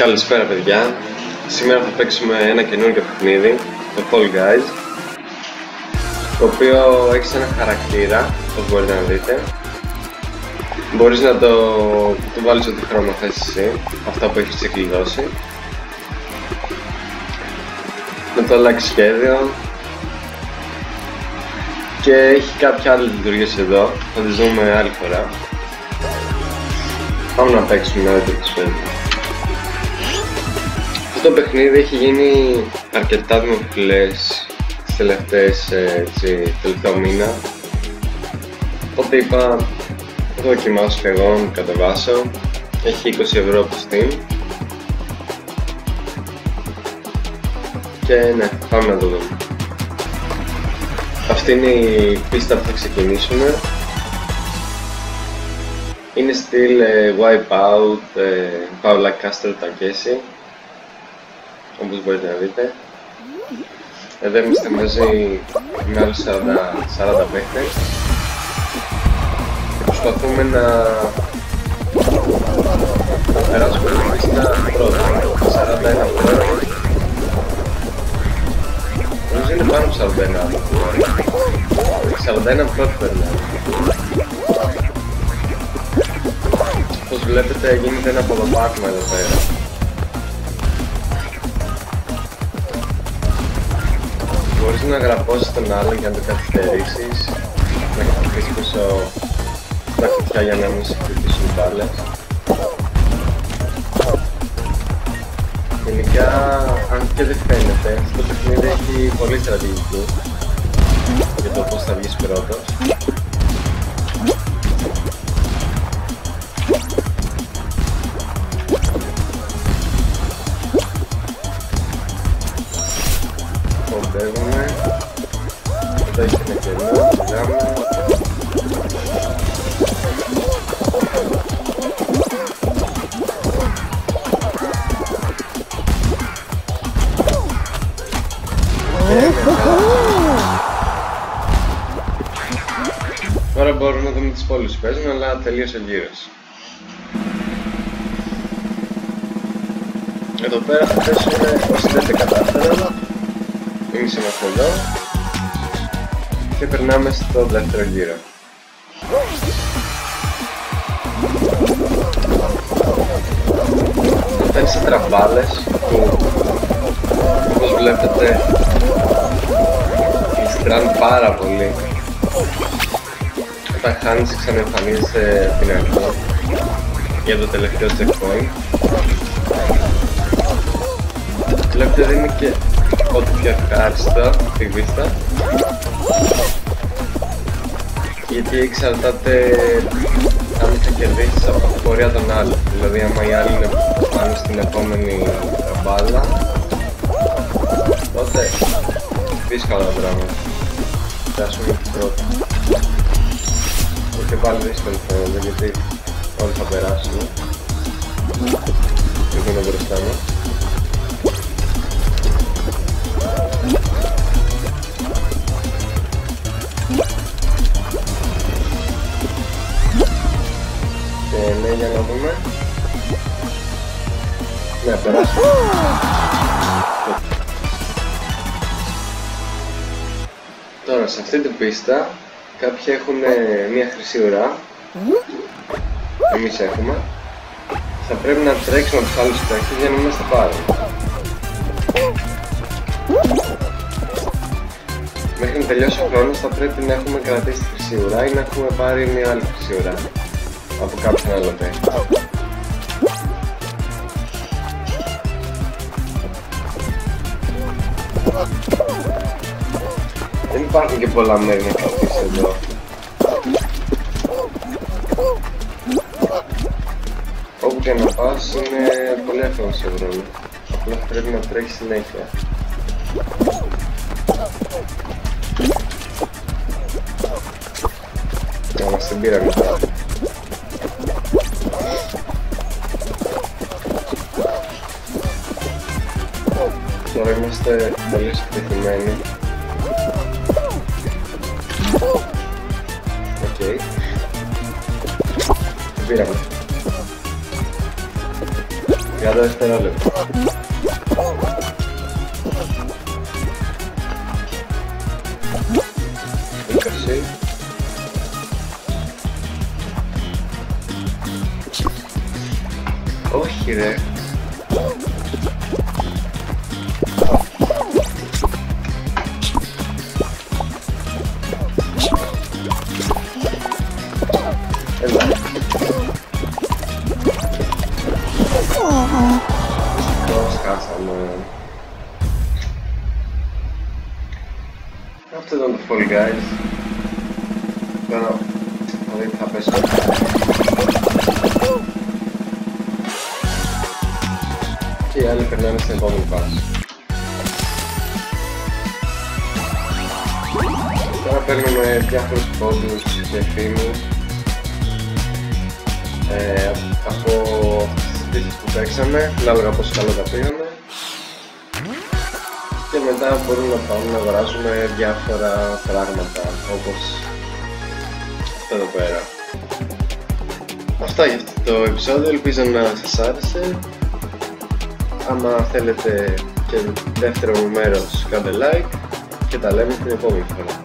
Καλησπέρα παιδιά. Σήμερα θα παίξουμε ένα καινούργιο παιχνίδι, το Fall Guys το οποίο έχει ένα χαρακτήρα, όπως μπορείτε να δείτε. Μπορείς να το, το βάλεις ό,τι χρώμα θες εσύ, αυτά που έχεις ξεκλειδώσει. Να το αλλάξει σχέδιο. Και έχει κάποια άλλη λειτουργία εδώ, θα τις δούμε άλλη φορά. Πάμε να παίξουμε ό,τι τις παίζουμε αυτό το παιχνίδι έχει γίνει αρκετά δημοφιλές τις τελευταίες, έτσι, τελευταίο μήνα. Οπότε είπα θα δοκιμάσω και εγώ να κατεβάσω. Έχει 20 ευρώ από Steam. Και ναι, πάμε να το δούμε. Αυτή είναι η πίστα που θα ξεκινήσουμε. Είναι στυλ ε, Wipeout, ε, Paula Castle Takeshi όπως μπορείτε να δείτε. Εδώ είμαστε μαζί με άλλους 40, 40 παίχτες και προσπαθούμε να περάσουμε την πίστα πρώτα, 41 πρώτα. Νομίζω είναι πάνω από 41 41 πρώτη περνάμε. Όπως βλέπετε γίνεται ένα ποδοπάτημα εδώ πέρα. Μπορείς να γραπώσεις τον άλλον για να το καθυστερήσεις να καθυστερήσεις πίσω τα κουτιά για να μην σε χτυπήσουν πάλες Γενικά, αν και δεν φαίνεται, αυτό το παιχνίδι έχει πολύ στρατηγική για το πώς θα βγεις πρώτος Τώρα μπορούμε να δούμε τις πόλεις που παίζουν, αλλά τελείωσε ο γύρος. Εδώ πέρα θα πέσουμε όσοι δεν τα κατάφεραν. Εμείς είμαστε εδώ. Και περνάμε στο δεύτερο γύρο. Αυτά είναι σε τραμπάλες που όπως βλέπετε γλιστράνε πάρα πολύ όταν χάνεις ξαναεμφανίζεσαι από την αρχή για το τελευταίο checkpoint βλέπετε δεν είναι και ό,τι πιο ευχάριστο τη βίστα γιατί εξαρτάται αν θα κερδίσεις από την πορεία των άλλων. Δηλαδή άμα οι άλλοι είναι πάνω στην επόμενη μπάλα τότε δύσκολα τα πράγματα. Φτάσουμε πρώτα και πάλι δύσκολο φαίνεται γιατί όλοι θα περάσουμε εγώ είναι μπροστά μου ναι για να δούμε ναι περάσουμε Τώρα σε αυτή την πίστα Κάποιοι έχουν μια χρυσή ουρά. Εμείς έχουμε. Θα πρέπει να τρέξουμε τους άλλους παίκτες για να μην μας τα πάρουν. Μέχρι να τελειώσει ο χρόνος θα πρέπει να έχουμε κρατήσει τη χρυσή ουρά ή να έχουμε πάρει μια άλλη χρυσή ουρά από κάποιον άλλο παίκτη. Δεν υπάρχουν και πολλά μέρη να κρατήσεις εδώ. Όπου και να πας είναι πολύ εύκολο σε βρώνει. Απλά πρέπει να τρέχεις συνέχεια. Να μας την πήραμε τώρα. Τώρα είμαστε πολύ επιτεθειμένοι Οκ. Πήραμε. 30 δευτερόλεπτα. Είκοσι. Όχι ρε. Έλα. Δυστυχώς χάσαμε. Αυτό ήταν το Fall Guys. Τώρα θα δείτε θα πέσω. Και οι άλλοι περνάνε στην επόμενη φάση. Τώρα παίρνουμε διάφορους πόντους και φήμους ε, από τις πτήσεις που παίξαμε, ανάλογα πόσο καλό τα πήγαμε και μετά μπορούμε να πάμε να αγοράσουμε διάφορα πράγματα όπως αυτό εδώ πέρα. Αυτά για αυτό το επεισόδιο, ελπίζω να σας άρεσε. Άμα θέλετε και δεύτερο μέρος κάντε like και τα λέμε την επόμενη φορά.